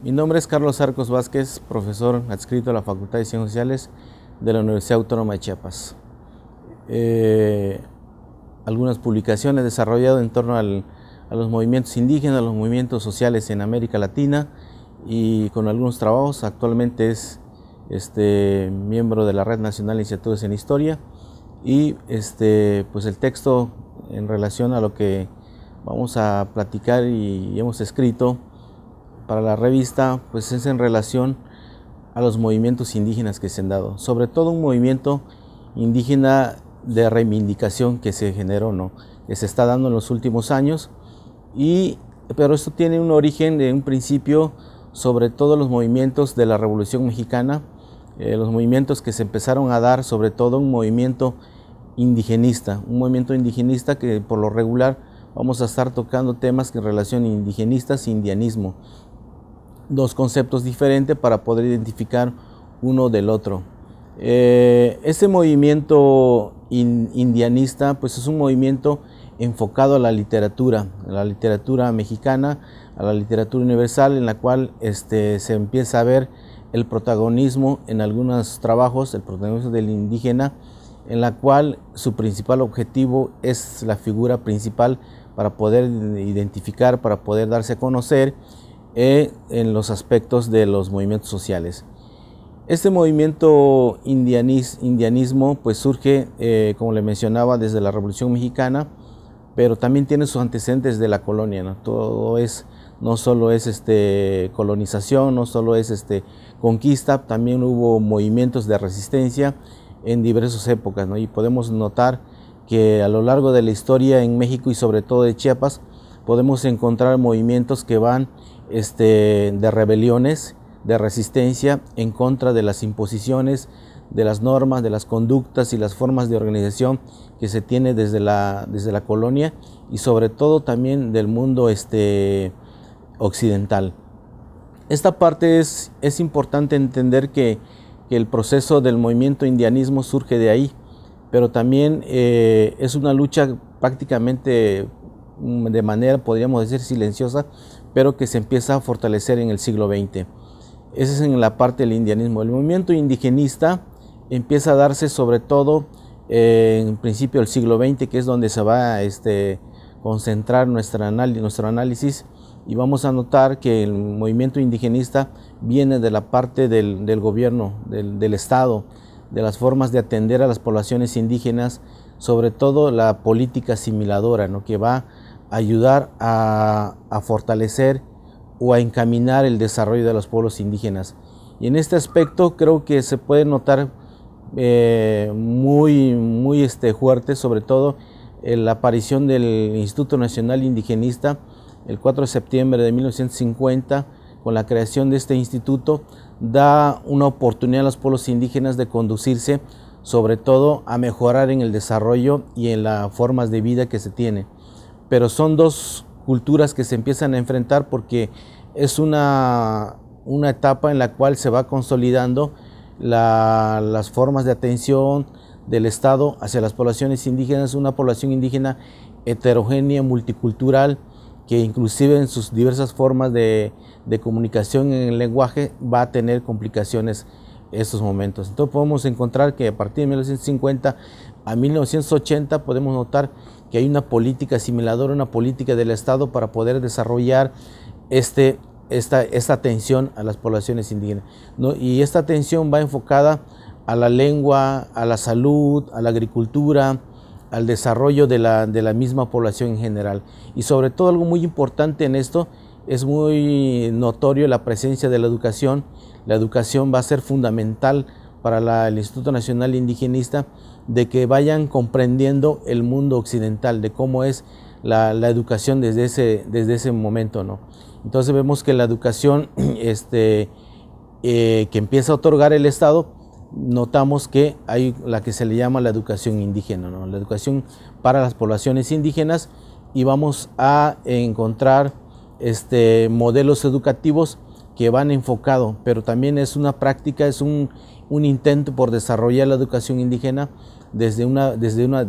Mi nombre es Carlos Arcos Vázquez, profesor adscrito a la Facultad de Ciencias Sociales de la Universidad Autónoma de Chiapas. Eh, algunas publicaciones desarrollado en torno a los movimientos indígenas, a los movimientos sociales en América Latina y con algunos trabajos. Actualmente es este, miembro de la Red Nacional de Iniciativas en Historia y este, pues el texto en relación a lo que vamos a platicar y hemos escrito para la revista, pues es en relación a los movimientos indígenas que se han dado, sobre todo un movimiento indígena de reivindicación que se generó, ¿no? que se está dando en los últimos años, y, pero esto tiene un origen de un principio sobre todo los movimientos de la Revolución Mexicana, eh, los movimientos que se empezaron a dar, sobre todo un movimiento indigenista, un movimiento indigenista que por lo regular vamos a estar tocando temas en relación indigenistas e indianismo, dos conceptos diferentes para poder identificar uno del otro. Eh, este movimiento indianista pues es un movimiento enfocado a la literatura, a la literatura mexicana, a la literatura universal, en la cual este, se empieza a ver el protagonismo en algunos trabajos, el protagonismo del indígena, en la cual su principal objetivo es la figura principal para poder identificar, para poder darse a conocer eh, en los aspectos de los movimientos sociales. Este movimiento indianismo pues surge, eh, como le mencionaba, desde la Revolución Mexicana, pero también tiene sus antecedentes de la colonia. ¿no? Todo es, no solo es este, colonización, no solo es este, conquista, también hubo movimientos de resistencia en diversas épocas. ¿no? Y podemos notar que a lo largo de la historia en México y sobre todo de Chiapas, podemos encontrar movimientos que van este, de rebeliones, de resistencia en contra de las imposiciones, de las normas, de las conductas y las formas de organización que se tiene desde la, desde la colonia y sobre todo también del mundo este, occidental. Esta parte es, es importante entender que, el proceso del movimiento indianismo surge de ahí, pero también eh, es una lucha prácticamente mm, de manera, podríamos decir, silenciosa, pero que se empieza a fortalecer en el siglo XX. Esa es en la parte del indianismo. El movimiento indigenista empieza a darse sobre todo eh, en principio del siglo XX, que es donde se va a este, concentrar nuestro análisis y vamos a notar que el movimiento indigenista viene de la parte del, gobierno, del, Estado, de las formas de atender a las poblaciones indígenas, sobre todo la política asimiladora, ¿no? que va ayudar a, fortalecer o a encaminar el desarrollo de los pueblos indígenas. Y en este aspecto creo que se puede notar eh, muy, muy este, fuerte, sobre todo en la aparición del Instituto Nacional Indigenista el 4 de septiembre de 1950, con la creación de este instituto, da una oportunidad a los pueblos indígenas de conducirse sobre todo a mejorar en el desarrollo y en las formas de vida que se tiene pero son dos culturas que se empiezan a enfrentar porque es una, una etapa en la cual se va consolidando las formas de atención del Estado hacia las poblaciones indígenas, una población indígena heterogénea, multicultural, que inclusive en sus diversas formas de, de comunicación en el lenguaje va a tener complicaciones estos momentos. Entonces podemos encontrar que a partir de 1950 a 1980 podemos notar que hay una política asimiladora, una política del Estado para poder desarrollar este, esta, esta atención a las poblaciones indígenas. Y esta atención va enfocada a la lengua, a la salud, a la agricultura, al desarrollo de la, de la misma población en general. Y sobre todo algo muy importante en esto es muy notorio la presencia de la educación. La educación va a ser fundamental para el Instituto Nacional Indigenista de que vayan comprendiendo el mundo occidental, de cómo es la, educación desde ese, desde ese momento. ¿no? Entonces vemos que la educación este, eh, que empieza a otorgar el Estado, notamos que hay la que se le llama la educación indígena, ¿no? la educación para las poblaciones indígenas y vamos a encontrar este, modelos educativos que van enfocado, pero también es una práctica, es un, un intento por desarrollar la educación indígena desde una, desde una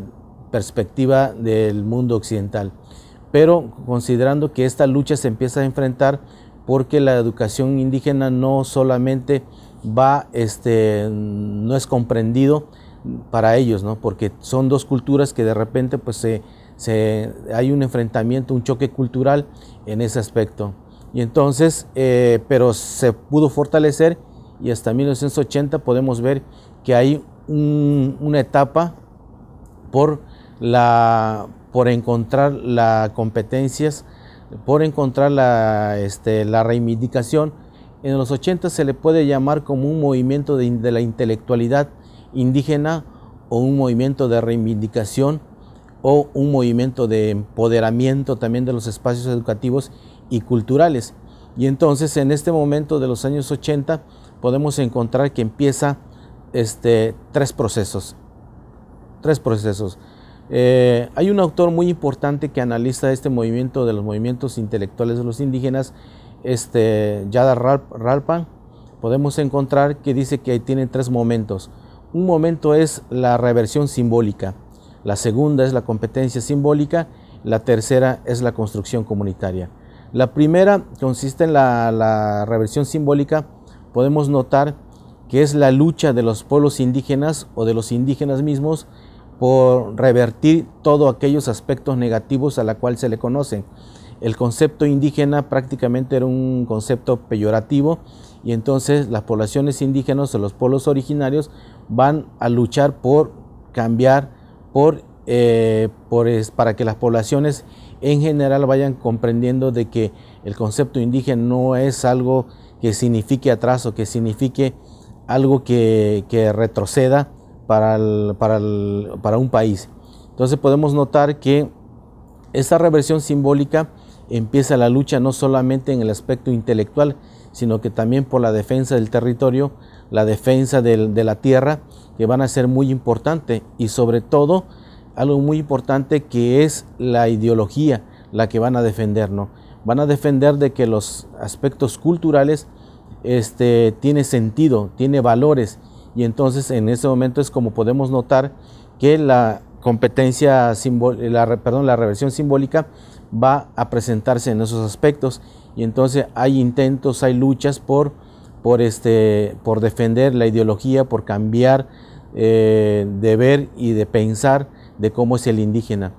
perspectiva del mundo occidental. Pero considerando que esta lucha se empieza a enfrentar porque la educación indígena no solamente va, este, no es comprendido para ellos, ¿no? porque son dos culturas que de repente pues, se, se, hay un enfrentamiento, un choque cultural en ese aspecto. Y entonces, eh, pero se pudo fortalecer y hasta 1980 podemos ver que hay una etapa por, la, por encontrar las competencias, por encontrar la, este, la reivindicación. En los 80 se le puede llamar como un movimiento de, de la intelectualidad indígena o un movimiento de reivindicación o un movimiento de empoderamiento también de los espacios educativos y culturales. Y entonces en este momento de los años 80 podemos encontrar que empieza este, tres procesos. Tres procesos. Eh, hay un autor muy importante que analiza este movimiento de los movimientos intelectuales de los indígenas, este, Yada Ralpan. Podemos encontrar que dice que tiene tres momentos. Un momento es la reversión simbólica, la segunda es la competencia simbólica, la tercera es la construcción comunitaria. La primera consiste en la, reversión simbólica. Podemos notar que es la lucha de los pueblos indígenas o de los indígenas mismos por revertir todos aquellos aspectos negativos a la cual se le conocen. El concepto indígena prácticamente era un concepto peyorativo y entonces las poblaciones indígenas o los pueblos originarios van a luchar por cambiar, por, eh, para que las poblaciones en general vayan comprendiendo de que el concepto indígena no es algo que signifique atraso, que signifique algo que, retroceda para, un país. Entonces podemos notar que esta reversión simbólica empieza la lucha no solamente en el aspecto intelectual, sino que también por la defensa del territorio, la defensa de la tierra, que van a ser muy importantes y sobre todo algo muy importante que es la ideología la que van a defender, ¿no? Van a defender de que los aspectos culturales este, tiene sentido, tiene valores y entonces en ese momento es como podemos notar que la competencia, la, perdón, la reversión simbólica va a presentarse en esos aspectos y entonces hay intentos, hay luchas por, este, defender la ideología, por cambiar eh, de ver y de pensar de cómo es el indígena.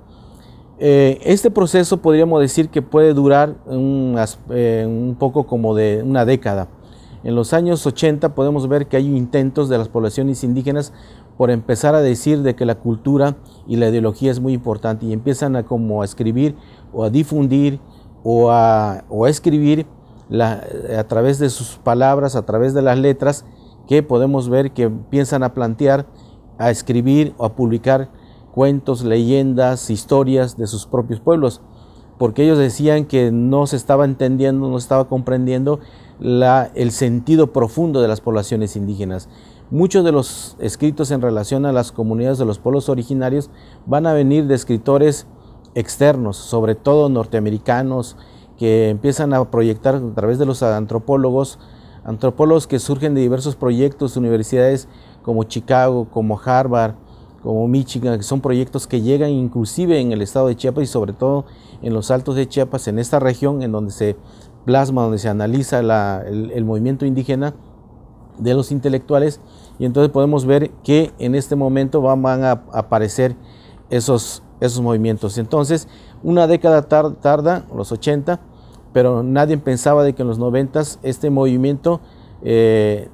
Eh, este proceso podríamos decir que puede durar un, eh, un, poco como de una década. En los años 80 podemos ver que hay intentos de las poblaciones indígenas por empezar a decir de que la cultura y la ideología es muy importante y empiezan a como a escribir o a difundir o a, o a escribir a través de sus palabras, a través de las letras, que podemos ver que empiezan a plantear, a escribir o a publicar cuentos, leyendas, historias de sus propios pueblos, porque ellos decían que no se estaba entendiendo, no se estaba comprendiendo la, el sentido profundo de las poblaciones indígenas. Muchos de los escritos en relación a las comunidades de los pueblos originarios van a venir de escritores externos, sobre todo norteamericanos, que empiezan a proyectar a través de los antropólogos, antropólogos que surgen de diversos proyectos, universidades como Chicago, como Harvard, como Michigan, que son proyectos que llegan inclusive en el estado de Chiapas y sobre todo en los altos de Chiapas, en esta región en donde se plasma, donde se analiza el, movimiento indígena de los intelectuales y entonces podemos ver que en este momento van, a aparecer esos, esos movimientos. Entonces, una década tarda, los 80, pero nadie pensaba de que en los 90 este movimiento eh,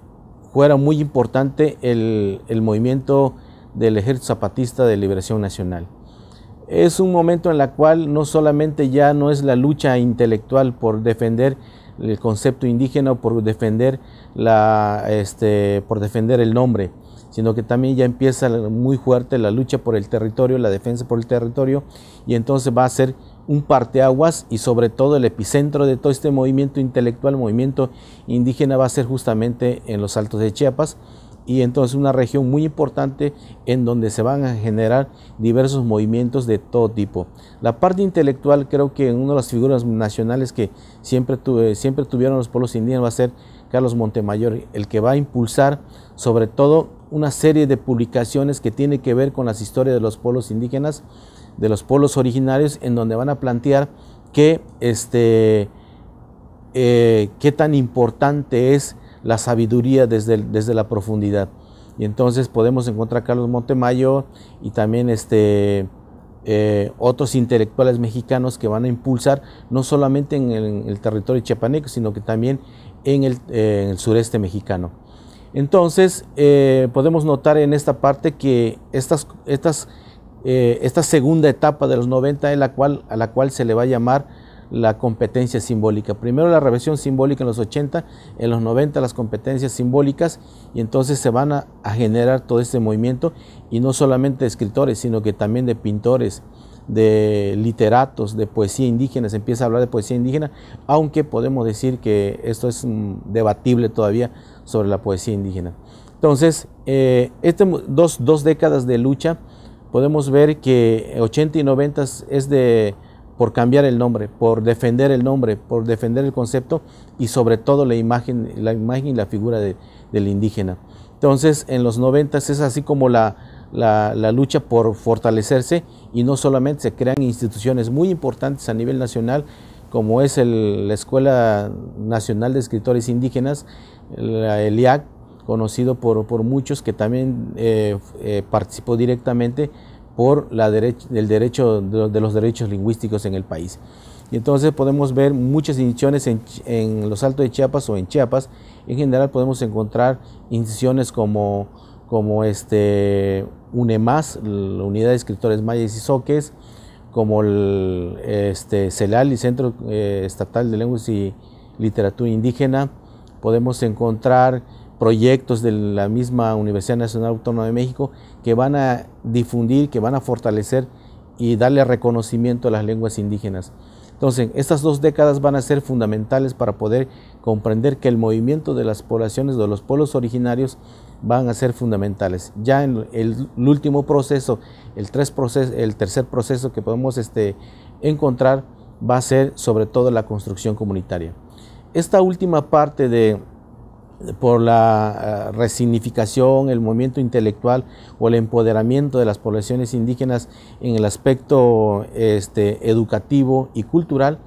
fuera muy importante el, el movimiento del Ejército Zapatista de Liberación Nacional. Es un momento en el cual no solamente ya no es la lucha intelectual por defender el concepto indígena o por defender, la, este, por defender el nombre, sino que también ya empieza muy fuerte la lucha por el territorio, la defensa por el territorio, y entonces va a ser un parteaguas y sobre todo el epicentro de todo este movimiento intelectual, movimiento indígena, va a ser justamente en los Altos de Chiapas, y entonces una región muy importante en donde se van a generar diversos movimientos de todo tipo. La parte intelectual creo que una de las figuras nacionales que siempre, siempre tuvieron los pueblos indígenas va a ser Carlos Montemayor, el que va a impulsar sobre todo una serie de publicaciones que tiene que ver con las historias de los pueblos indígenas, de los pueblos originarios, en donde van a plantear que este, eh, qué tan importante es la sabiduría desde, desde la profundidad. Y entonces podemos encontrar a Carlos Montemayor y también este, eh, otros intelectuales mexicanos que van a impulsar no solamente en el, territorio chiapaneco, sino que también en el, eh, sureste mexicano. Entonces, eh, podemos notar en esta parte que estas, estas, esta segunda etapa de los 90 es la cual, a la cual se le va a llamar la competencia simbólica. Primero la reversión simbólica en los 80, en los 90 las competencias simbólicas y entonces se van a, generar todo este movimiento y no solamente de escritores, sino que también de pintores, de literatos, de poesía indígena, se empieza a hablar de poesía indígena, aunque podemos decir que esto es mm, debatible todavía sobre la poesía indígena. Entonces, eh, este, dos, dos décadas de lucha, podemos ver que 80 y 90 es de por cambiar el nombre, por defender el nombre, por defender el concepto y sobre todo la imagen, la imagen y la figura del indígena. Entonces, en los 90 es así como la, lucha por fortalecerse y no solamente se crean instituciones muy importantes a nivel nacional, como es la Escuela Nacional de Escritores Indígenas, la ELIAC, conocido por, por muchos que también eh, eh, participó directamente por la derecho de los derechos lingüísticos en el país. Y entonces podemos ver muchas instituciones en, los Altos de Chiapas o en Chiapas. En general podemos encontrar instituciones como, como este, UNEMAS, la Unidad de Escritores Mayas y Soques, como el este, CELAL y Centro eh, Estatal de Lenguas y Literatura Indígena. Podemos encontrar proyectos de la misma Universidad Nacional Autónoma de México que van a difundir, que van a fortalecer y darle reconocimiento a las lenguas indígenas. Entonces, estas dos décadas van a ser fundamentales para poder comprender que el movimiento de las poblaciones de los pueblos originarios van a ser fundamentales. Ya en el, último proceso, el, tres el tercer proceso que podemos este, encontrar va a ser sobre todo la construcción comunitaria. Esta última parte de, por la eh, resignificación, el movimiento intelectual o el empoderamiento de las poblaciones indígenas en el aspecto este, educativo y cultural,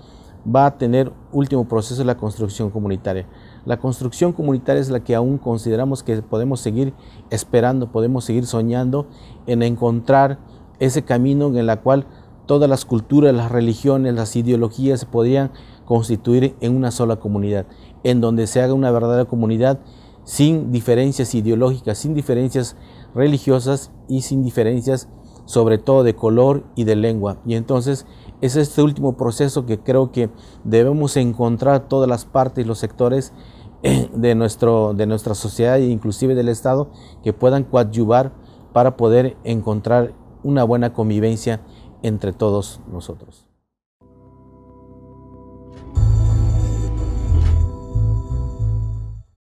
va a tener último proceso la construcción comunitaria. La construcción comunitaria es la que aún consideramos que podemos seguir esperando, podemos seguir soñando en encontrar ese camino en el cual todas las culturas, las religiones, las ideologías se podrían constituir en una sola comunidad en donde se haga una verdadera comunidad sin diferencias ideológicas, sin diferencias religiosas y sin diferencias sobre todo de color y de lengua. Y entonces es este último proceso que creo que debemos encontrar todas las partes y los sectores de, nuestro, de nuestra sociedad e inclusive del Estado que puedan coadyuvar para poder encontrar una buena convivencia entre todos nosotros.